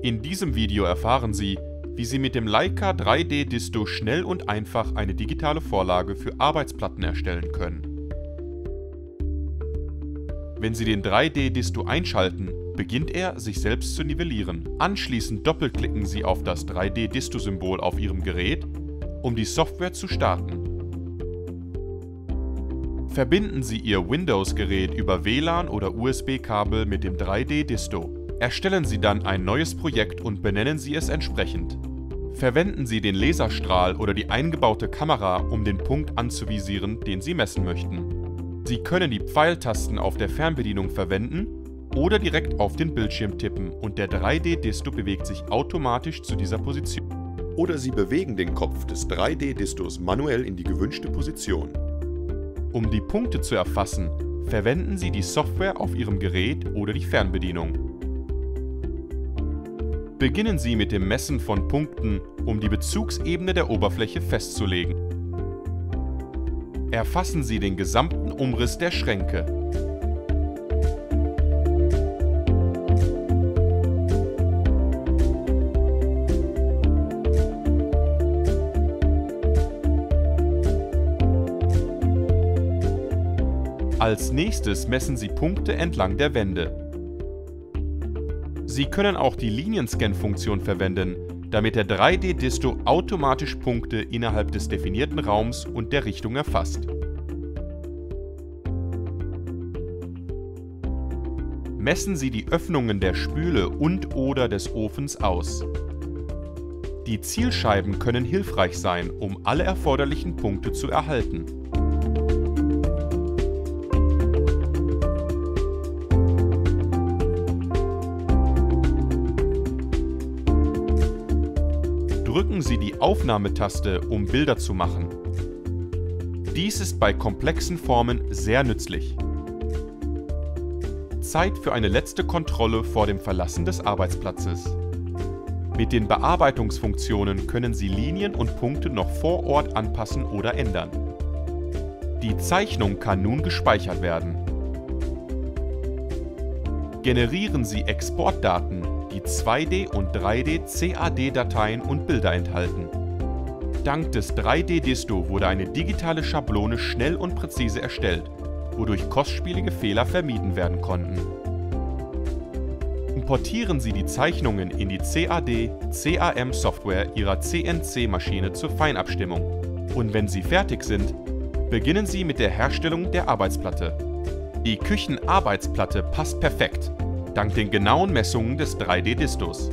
In diesem Video erfahren Sie, wie Sie mit dem Leica 3D Disto schnell und einfach eine digitale Vorlage für Arbeitsplatten erstellen können. Wenn Sie den 3D Disto einschalten, beginnt er, sich selbst zu nivellieren. Anschließend doppelklicken Sie auf das 3D Disto Symbol auf Ihrem Gerät, um die Software zu starten. Verbinden Sie Ihr Windows-Gerät über WLAN oder USB-Kabel mit dem 3D Disto. Erstellen Sie dann ein neues Projekt und benennen Sie es entsprechend. Verwenden Sie den Laserstrahl oder die eingebaute Kamera, um den Punkt anzuvisieren, den Sie messen möchten. Sie können die Pfeiltasten auf der Fernbedienung verwenden oder direkt auf den Bildschirm tippen und der 3D-Disto bewegt sich automatisch zu dieser Position. Oder Sie bewegen den Kopf des 3D-Distos manuell in die gewünschte Position. Um die Punkte zu erfassen, verwenden Sie die Software auf Ihrem Gerät oder die Fernbedienung. Beginnen Sie mit dem Messen von Punkten, um die Bezugsebene der Oberfläche festzulegen. Erfassen Sie den gesamten Umriss der Schränke. Als nächstes messen Sie Punkte entlang der Wände. Sie können auch die Linienscan-Funktion verwenden, damit der 3D-Disto automatisch Punkte innerhalb des definierten Raums und der Richtung erfasst. Messen Sie die Öffnungen der Spüle und/oder des Ofens aus. Die Zielscheiben können hilfreich sein, um alle erforderlichen Punkte zu erhalten. Drücken Sie die Aufnahmetaste, um Bilder zu machen. Dies ist bei komplexen Formen sehr nützlich. Zeit für eine letzte Kontrolle vor dem Verlassen des Arbeitsplatzes. Mit den Bearbeitungsfunktionen können Sie Linien und Punkte noch vor Ort anpassen oder ändern. Die Zeichnung kann nun gespeichert werden. Generieren Sie Exportdaten die 2D- und 3D-CAD-Dateien und Bilder enthalten. Dank des 3D-Disto wurde eine digitale Schablone schnell und präzise erstellt, wodurch kostspielige Fehler vermieden werden konnten. Importieren Sie die Zeichnungen in die CAD-CAM-Software Ihrer CNC-Maschine zur Feinabstimmung und wenn sie fertig sind, beginnen Sie mit der Herstellung der Arbeitsplatte. Die Küchenarbeitsplatte passt perfekt dank den genauen Messungen des 3D-Distos.